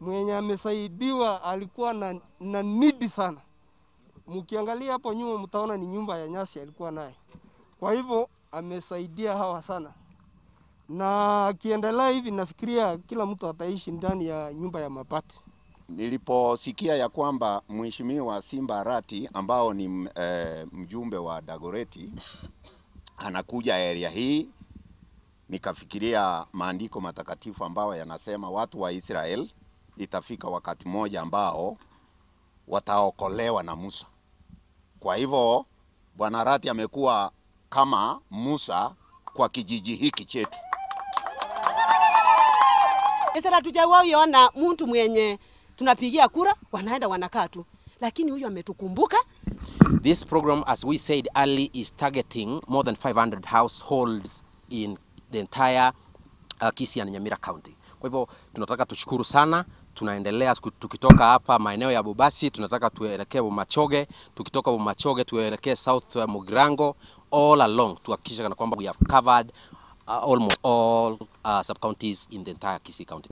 Mwenye amesaidiwa alikuwa na, na nidi sana. Mkiangalia hapo nyuma mtaona ni nyumba ya nyasi alikuwa naye. Kwa hivyo amesaidia hawa sana, na kiendelea hivi nafikiria kila mtu ataishi ndani ya nyumba ya mabati. Niliposikia ya kwamba Mheshimiwa Simba Arati ambao ni eh, mjumbe wa Dagoreti anakuja area hii, nikafikiria maandiko matakatifu ambayo yanasema watu wa Israel itafika wakati mmoja ambao wataokolewa na Musa. Kwa hivyo Bwana Arati amekuwa kama Musa kwa kijiji hiki chetu. Sasa hatujawahi mtu mwenye tunapigia kura wanaenda wanakaa tu, lakini huyu ametukumbuka. This program, as we said early, is targeting more than 500 households in the entire uh, Kisii and Nyamira County. Kwa hivyo tunataka tushukuru sana, tunaendelea tukitoka hapa maeneo ya Bubasi, tunataka tuelekee Bomachoge, tukitoka Bomachoge tuelekee South Mugirango, all along tuhakikisha kana kwamba we have covered almost all uh, sub counties in the entire Kisi County.